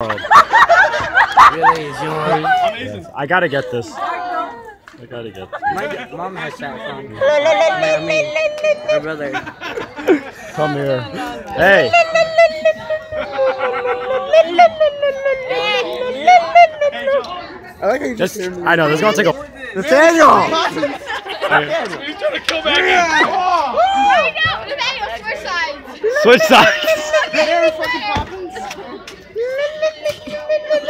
really is yours. Yes, I gotta get this. I gotta get this. My mom has that phone. My, I mean, brother. Come here. Hey. I like how you just This. I know, this is gonna take a. Nathaniel! He's trying to kill back in. There we go. Nathaniel, switch sides. Switch sides.